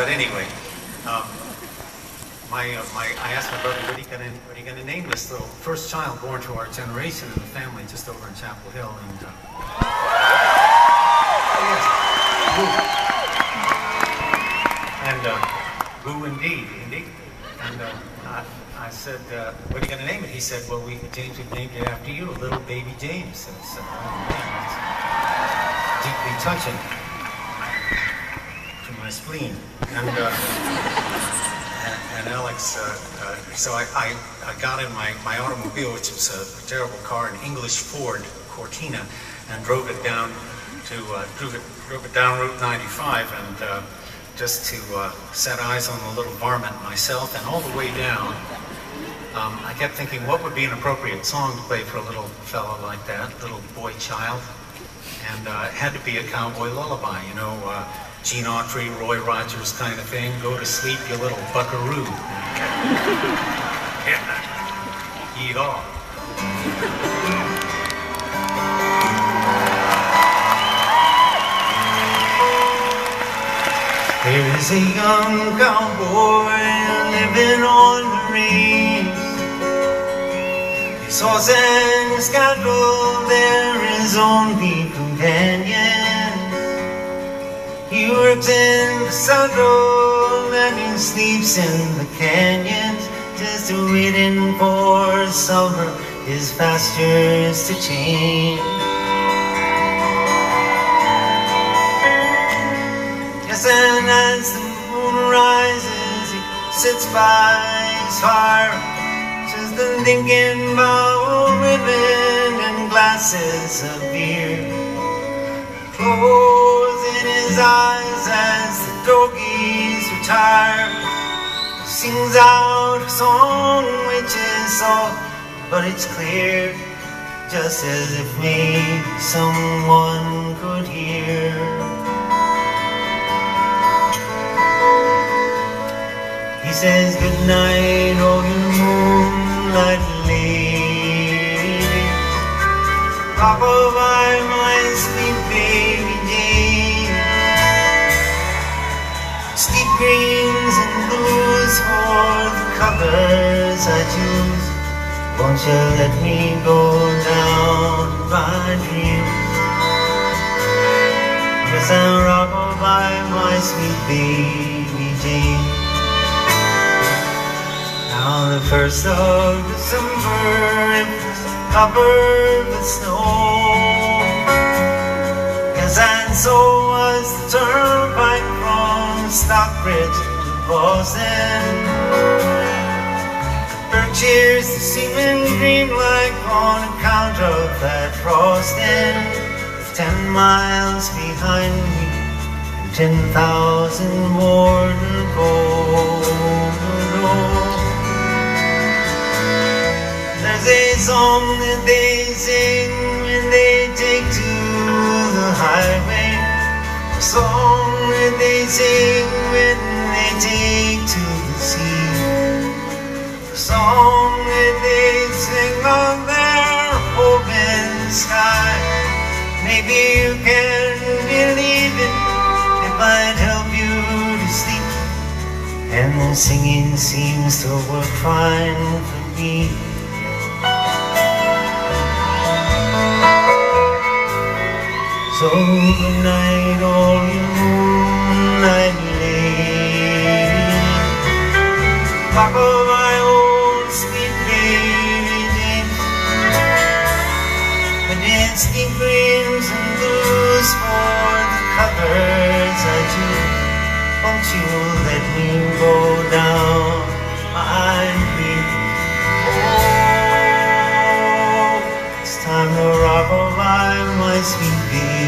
but anyway, um, my, uh, my, I asked my brother, what are you gonna, what are you gonna name this little first child born to our generation in the family just over in Chapel Hill? And, uh, and uh, indeed, indeed. And uh, I, I said, uh, what are you going to name it? He said, well, we, James, we've named it after you, little baby James. And oh, man, that's deeply touching to my spleen. And, uh, and, and Alex, uh, uh, so I, I, I got in my, my automobile, which was a, terrible car, an English Ford Cortina, and drove it down to uh, drove it drove it down Route 95 and just to uh, set eyes on the little varmint myself and all the way down. Um, I kept thinking, what would be an appropriate song to play for a little fellow like that, little boy child? And uh, it had to be a cowboy lullaby, you know, uh, Gene Autry, Roy Rogers kind of thing. Go to sleep, you little buckaroo. yeah. Yeehaw. There's a young cowboy living on the range. His horse and his cattle, they're his only companion. He works in the saddle and he sleeps in the canyons, just waiting for summer, his pastures to change. and as the moon rises, he sits by his fire, just thinking about women and glasses of beer. Closing his eyes as the doggies retire, he sings out a song which is soft, but it's clear, just as if maybe someone could hear. He says good night, oh you moonlight lady. Rock-a-bye, my colors I choose. Won't you let me go down my dreams? Yes, I'm rock-a-bye, my sweet baby Jane. On the first of December, covered with snow. Yes, and so was the turnpike from Stockbridge to Boston. Berkshire's the seeming dream like on account of that frosting. Ten miles behind me, and ten thousand more to go. There's a song that they sing when they take to the highway. A song that they sing when they take to the sea. Song that they sing on their open sky. Maybe you can believe it if I'd help you to sleep. And the singing seems to work fine for me. So good night, all you It's greens and blues for the covers I do. Won't you let me go down my dream? Oh, it's time to a my sweet Jane.